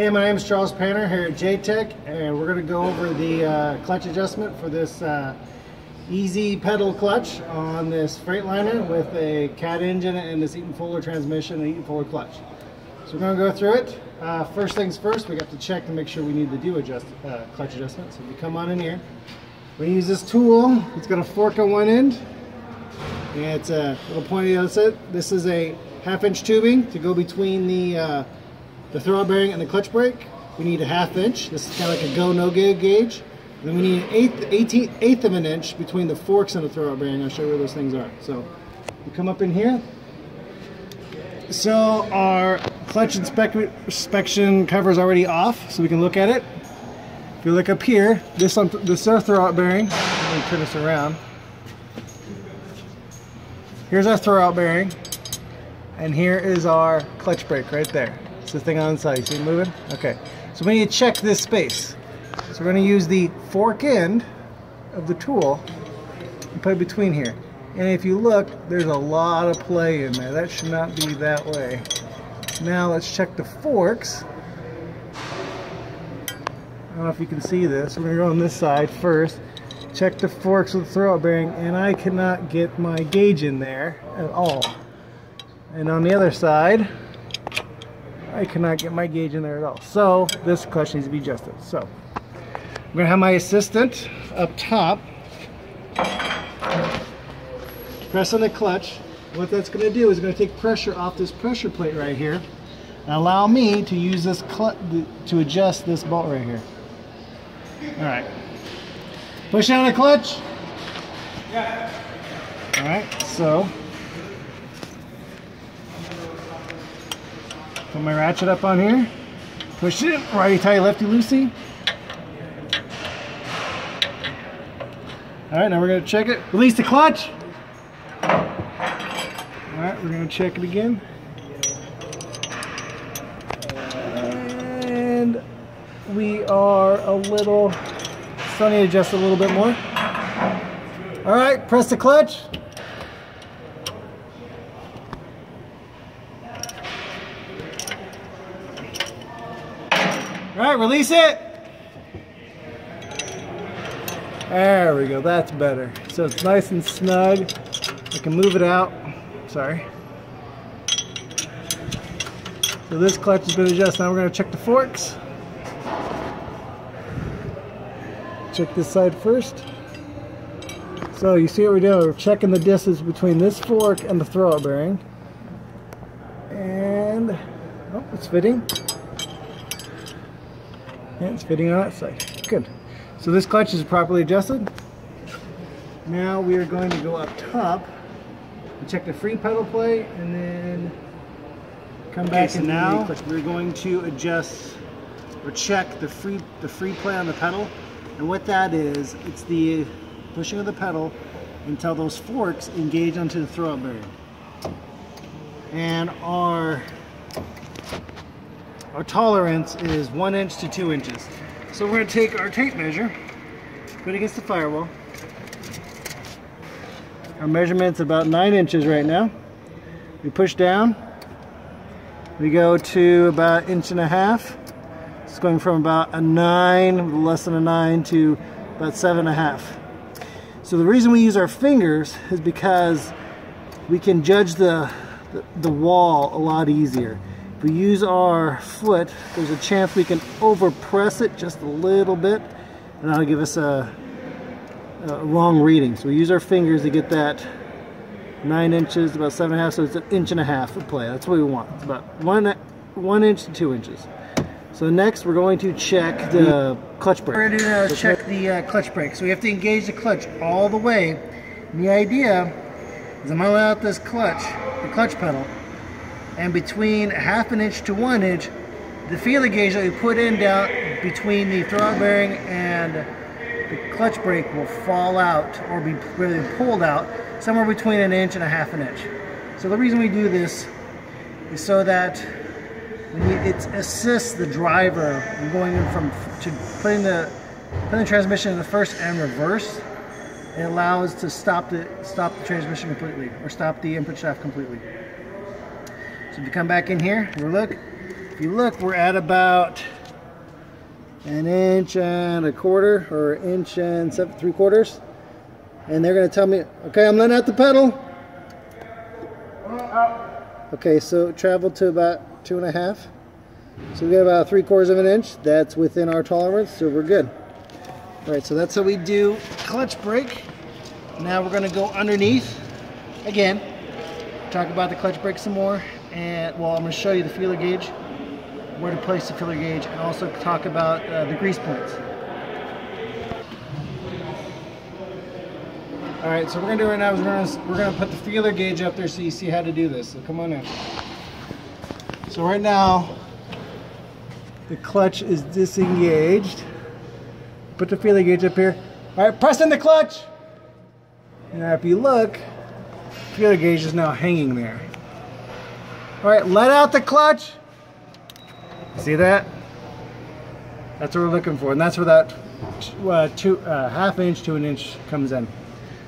Hey, my name is Charles Panner here at JTech, and we're going to go over the uh, clutch adjustment for this uh, easy pedal clutch on this Freightliner with a CAT engine and this Eaton Fuller transmission and Eaton Fuller clutch. So we're going to go through it. Uh, first things first, we got to check to make sure we need to do adjust, uh, clutch adjustment. So if you come on in here, we use this tool. It's got a fork on one end, and it's a little pointy outside. This is a half inch tubing to go between the uh, the throw bearing and the clutch brake. We need a half inch. This is kind of like a go no go gauge. Then we need an eighth, 18, eighth of an inch between the forks and the throw bearing. I'll show you where those things are. So we come up in here. So our clutch inspection cover is already off, so we can look at it. If you look up here, this on this is our throwout bearing. Let me turn this around. Here's our throwout bearing, and here is our clutch brake right there. It's the thing on the side. You see it moving? Okay. So we need to check this space. So we're going to use the fork end of the tool and put it between here. And if you look, there's a lot of play in there. That should not be that way. Now let's check the forks. I don't know if you can see this. We're going to go on this side first. Check the forks with the throwout bearing, and I cannot get my gauge in there at all. And on the other side, I cannot get my gauge in there at all. So this clutch needs to be adjusted. So I'm to have my assistant up top press on the clutch. What that's to do is to take pressure off this pressure plate right here and allow me to use this clutch to adjust this bolt right here. All right. Push down the clutch. Yeah. All right. So put my ratchet up on here. Push it. Righty tighty, lefty loosey. All right. Now we're to check it. Release the clutch. Alright, we're going to check it again. And we are a little, sunny adjust a little bit more. Alright, press the clutch. Alright, release it. There we go, that's better. So it's nice and snug. I can move it out. Sorry. So this clutch has been adjusted. Now we're going to check the forks. Check this side first. So you see what we're doing? We're checking the distance between this fork and the throwout bearing. And oh, it's fitting. Yeah, it's fitting on that side. Good. So this clutch is properly adjusted. Now we are going to go up top and check the free pedal play and then come okay, back so now we're going to adjust or check the free the free play on the pedal and what that is it's the pushing of the pedal until those forks engage onto the throwout bearing and our our tolerance is one inch to two inches so we're to take our tape measure put it against the firewall our measurement's about nine inches right now. We push down. We go to about inch and a half. It's going from about a nine, less than a nine, to about seven and a half. So the reason we use our fingers is because we can judge the, the, the wall a lot easier. If we use our foot, there's a chance we can over press it just a little bit, and that'll give us a, uh, wrong reading. So we use our fingers to get that nine inches, about seven and a half, so it's an inch and a half of play. That's what we want. It's about one, one inch to two inches. So next we're going to check the clutch brake. We're going to uh, check the uh, clutch brake. So we have to engage the clutch all the way. And the idea is I'm going to let out this clutch, the clutch pedal, and between half an inch to one inch, the feeler gauge that we put in down between the throwout bearing and the clutch brake will fall out or be really pulled out somewhere between an inch and a half an inch. So the reason we do this is so that it assists the driver in going in from to putting the putting the transmission in the first and reverse. It allows to stop the stop the transmission completely or stop the input shaft completely. So if you come back in here, we look, if you look, we're at about an inch and a quarter or inch and seven, three quarters. And they're gonna tell me, okay, I'm letting out the pedal. Okay, so travel to about two and a half. So we got about three quarters of an inch. That's within our tolerance, so we're good. All right, so that's how we do clutch brake. Now we're gonna go underneath. Again, talk about the clutch brake some more. And well, I'm gonna show you the feeler gauge, where to place the feeler gauge, and also talk about uh, the grease points. All right, so we're gonna do right now is we're gonna, we're gonna put the feeler gauge up there so you see how to do this. So come on in. So right now, the clutch is disengaged. Put the feeler gauge up here. All right, press in the clutch. Now if you look, feeler gauge is now hanging there. All right, let out the clutch. See that? That's what we're looking for, and that's where that uh, two, uh, half inch to an inch comes in.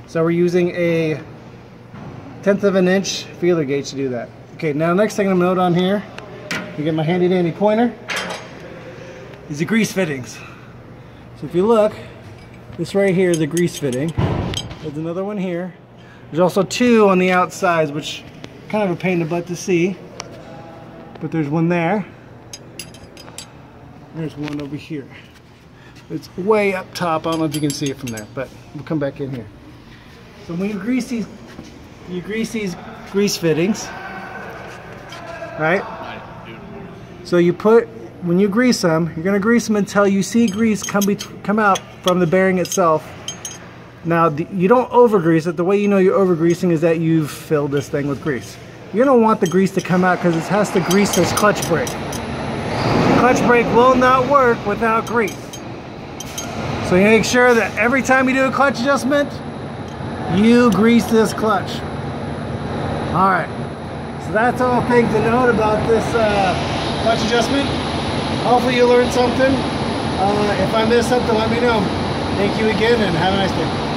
So we're using a tenth of an inch feeler gauge to do that. Okay, now next thing I'm gonna note on here, to get my handy dandy pointer, is the grease fittings. So if you look, this right here is a grease fitting. There's another one here. There's also two on the outsides, which kind of a pain in the butt to see. But there's one there. There's one over here. It's way up top. I don't know if you can see it from there, but we'll come back in here. So when you grease these, you grease these grease fittings, right? So you put, when you grease them, you're gonna grease them until you see grease come, come out from the bearing itself. Now, you don't over grease it. The way you know you're over greasing is that you've filled this thing with grease. You don't want the grease to come out because it has to grease this clutch brake. The clutch brake will not work without grease. So you make sure that every time you do a clutch adjustment, you grease this clutch. All right, so that's all things to note about this uh, clutch adjustment. Hopefully you learned something. Uh, if I missed something, let me know. Thank you again and have a nice day.